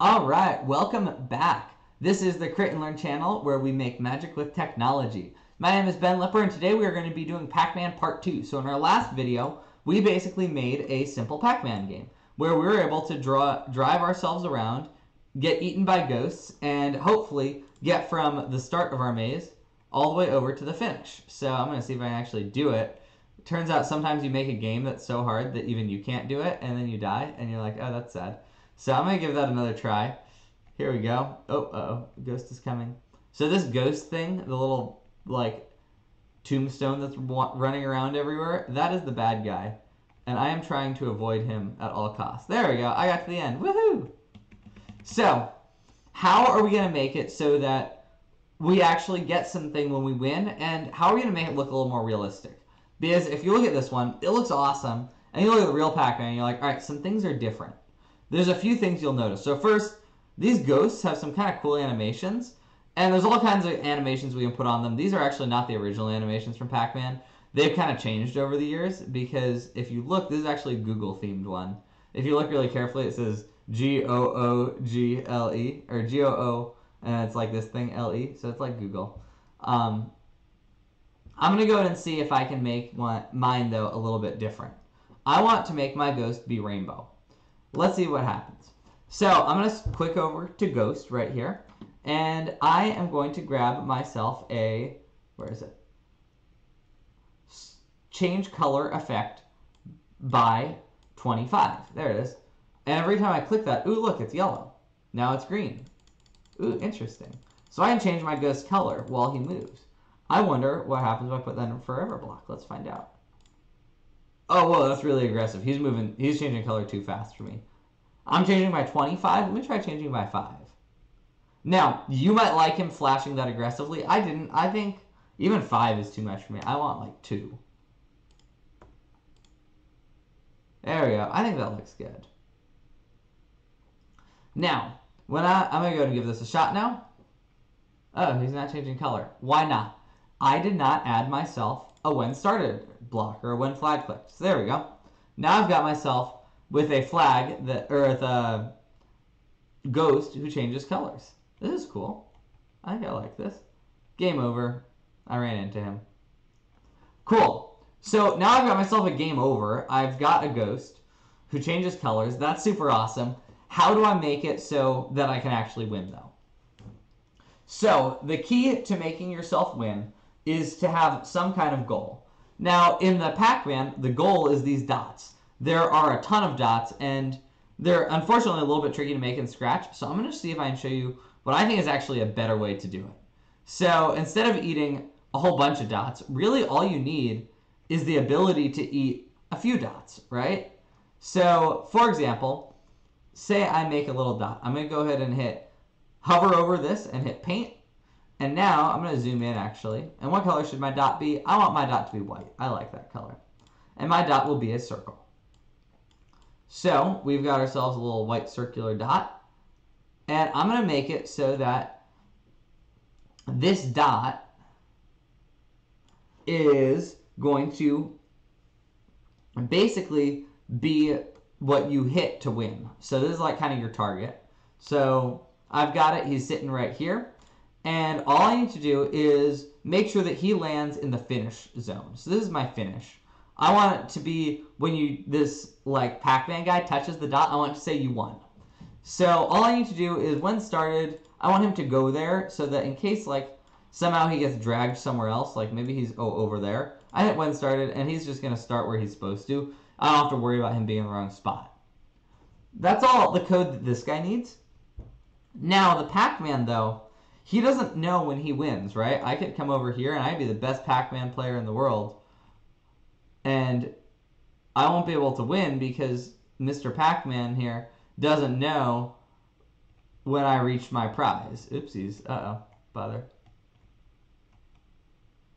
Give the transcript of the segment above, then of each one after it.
All right, welcome back. This is the Create and Learn channel where we make magic with technology. My name is Ben Lipper and today we are going to be doing Pac-Man Part 2. So in our last video, we basically made a simple Pac-Man game where we were able to draw, drive ourselves around, get eaten by ghosts, and hopefully get from the start of our maze all the way over to the finish. So I'm going to see if I can actually do it. Turns out sometimes you make a game that's so hard that even you can't do it, and then you die, and you're like, oh, that's sad. So I'm to give that another try. Here we go. Oh, uh-oh. Ghost is coming. So this ghost thing, the little, like, tombstone that's running around everywhere, that is the bad guy. And I am trying to avoid him at all costs. There we go. I got to the end. Woohoo! So, how are we going to make it so that we actually get something when we win? And how are we going to make it look a little more realistic? Because if you look at this one, it looks awesome. And you look at the real Pac-Man you're like, all right, some things are different. There's a few things you'll notice. So first, these ghosts have some kind of cool animations. And there's all kinds of animations we can put on them. These are actually not the original animations from Pac-Man. They've kind of changed over the years because if you look, this is actually a Google themed one. If you look really carefully, it says G O O G L E or G O O, and it's like this thing L E, so it's like Google. Um, I'm gonna go ahead and see if I can make one, mine though a little bit different. I want to make my ghost be rainbow. Let's see what happens. So I'm going to click over to Ghost right here. And I am going to grab myself a, where is it? Change color effect by 25. There it is. And every time I click that, ooh, look, it's yellow. Now it's green. Ooh, interesting. So I can change my ghost color while he moves. I wonder what happens if I put that in forever block. Let's find out. Oh, whoa, that's really aggressive. He's moving, he's changing color too fast for me. I'm changing by 25. Let me try changing by 5. Now, you might like him flashing that aggressively. I didn't. I think even 5 is too much for me. I want like 2. There we go. I think that looks good. Now, when I, I'm going to go and give this a shot now. Oh, he's not changing color. Why not? I did not add myself a when started block or a when flag clicked. So there we go. Now I've got myself with a flag that or with a ghost who changes colors. This is cool. I think I like this. Game over. I ran into him. Cool. So now I've got myself a game over. I've got a ghost who changes colors. That's super awesome. How do I make it so that I can actually win though? So the key to making yourself win is to have some kind of goal. Now in the Pac-Man, the goal is these dots there are a ton of dots, and they're unfortunately a little bit tricky to make in Scratch. So I'm going to see if I can show you what I think is actually a better way to do it. So instead of eating a whole bunch of dots, really all you need is the ability to eat a few dots, right? So for example, say I make a little dot. I'm going to go ahead and hit hover over this and hit paint. And now I'm going to zoom in actually. And what color should my dot be? I want my dot to be white. I like that color. And my dot will be a circle. So we've got ourselves a little white circular dot. And I'm going to make it so that this dot is going to basically be what you hit to win. So this is like kind of your target. So I've got it. He's sitting right here. And all I need to do is make sure that he lands in the finish zone. So this is my finish. I want it to be when you this like Pac-Man guy touches the dot, I want to say you won. So all I need to do is when started, I want him to go there so that in case like somehow he gets dragged somewhere else, like maybe he's oh over there. I hit when started and he's just gonna start where he's supposed to. I don't have to worry about him being in the wrong spot. That's all the code that this guy needs. Now the Pac-Man though, he doesn't know when he wins, right? I could come over here and I'd be the best Pac-Man player in the world and I won't be able to win because Mr. Pac-Man here doesn't know when I reach my prize. Oopsies. Uh-oh. Bother.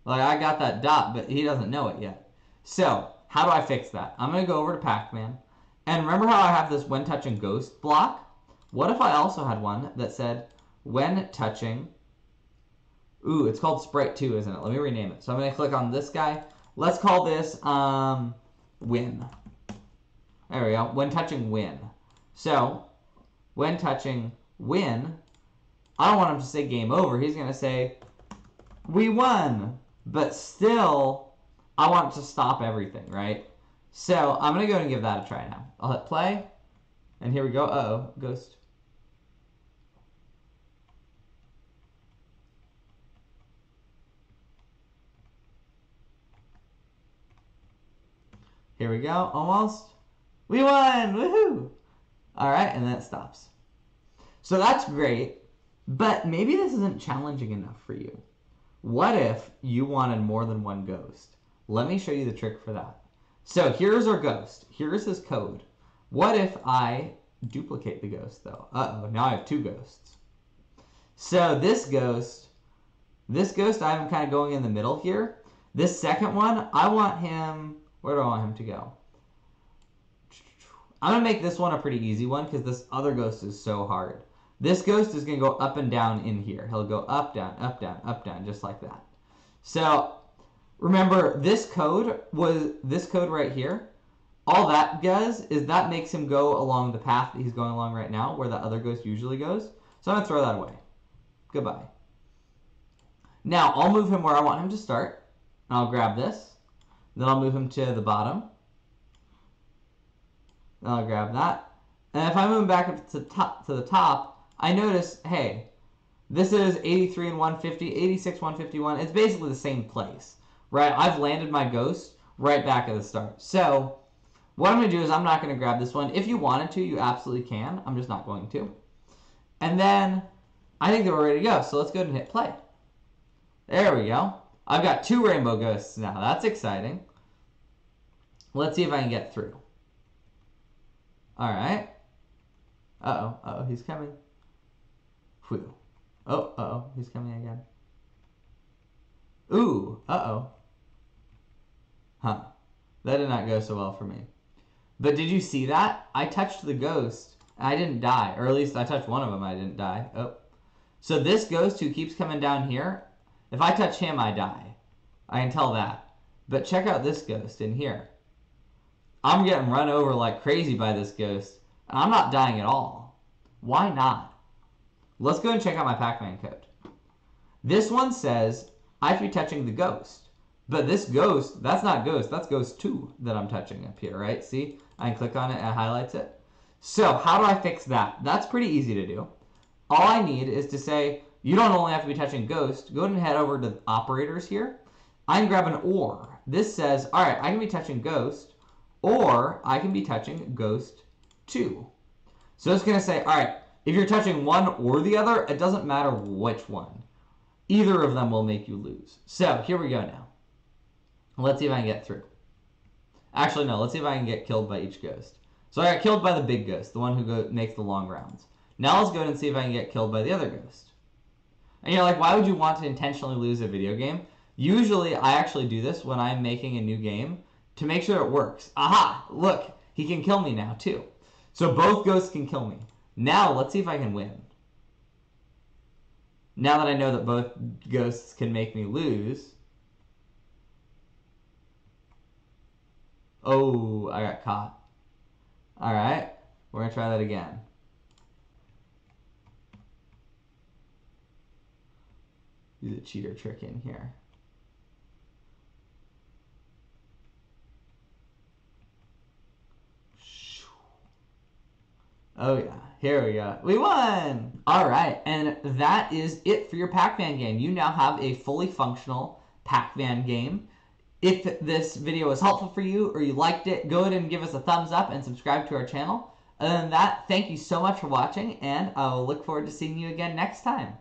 Like, I got that dot, but he doesn't know it yet. So, how do I fix that? I'm going to go over to Pac-Man. And remember how I have this when touching ghost block? What if I also had one that said when touching... Ooh, it's called Sprite 2, isn't it? Let me rename it. So I'm going to click on this guy. Let's call this um, win. There we go. When touching win. So when touching win, I don't want him to say game over. He's going to say we won. But still, I want to stop everything, right? So I'm going to go and give that a try now. I'll hit play. And here we go. Uh-oh, ghost. Here we go, almost. We won! Woohoo! All right, and then it stops. So that's great, but maybe this isn't challenging enough for you. What if you wanted more than one ghost? Let me show you the trick for that. So here's our ghost. Here's his code. What if I duplicate the ghost though? Uh-oh, now I have two ghosts. So this ghost, this ghost I am kind of going in the middle here. This second one, I want him where do I want him to go? I'm going to make this one a pretty easy one because this other ghost is so hard. This ghost is going to go up and down in here. He'll go up, down, up, down, up, down, just like that. So remember, this code was this code right here. All that does is that makes him go along the path that he's going along right now, where the other ghost usually goes. So I'm going to throw that away. Goodbye. Now, I'll move him where I want him to start. And I'll grab this. Then I'll move him to the bottom. Then I'll grab that. And if I move him back up to, top, to the top, I notice, hey, this is 83 and 150, 86, 151. It's basically the same place, right? I've landed my ghost right back at the start. So what I'm going to do is I'm not going to grab this one. If you wanted to, you absolutely can. I'm just not going to. And then I think that we're ready to go. So let's go ahead and hit play. There we go. I've got two rainbow ghosts now. That's exciting. Let's see if I can get through. All right. Uh-oh. Uh-oh. He's coming. Whew. Oh, uh-oh. He's coming again. Ooh. Uh-oh. Huh. That did not go so well for me. But did you see that? I touched the ghost. I didn't die. Or at least I touched one of them. I didn't die. Oh. So this ghost who keeps coming down here, if I touch him, I die. I can tell that. But check out this ghost in here. I'm getting run over like crazy by this ghost. And I'm not dying at all. Why not? Let's go and check out my Pac-Man code. This one says I to be touching the ghost. But this ghost, that's not ghost, that's ghost 2 that I'm touching up here, right? See, I can click on it and it highlights it. So how do I fix that? That's pretty easy to do. All I need is to say, you don't only have to be touching ghost, go ahead and head over to operators here. I can grab an OR. This says, all right, I can be touching ghost, or I can be touching ghost 2. So it's going to say, all right, if you're touching one or the other, it doesn't matter which one. Either of them will make you lose. So here we go now. Let's see if I can get through. Actually, no, let's see if I can get killed by each ghost. So I got killed by the big ghost, the one who go, makes the long rounds. Now let's go and see if I can get killed by the other ghost. And you're like, why would you want to intentionally lose a video game? Usually I actually do this when I'm making a new game to make sure it works. Aha! Look, he can kill me now too. So both ghosts can kill me. Now let's see if I can win. Now that I know that both ghosts can make me lose. Oh, I got caught. Alright, we're going to try that again. Use a cheater trick in here. Oh yeah, here we go. We won! All right, and that is it for your Pac-Man game. You now have a fully functional Pac-Man game. If this video was helpful for you or you liked it, go ahead and give us a thumbs up and subscribe to our channel. Other than that, thank you so much for watching, and I will look forward to seeing you again next time.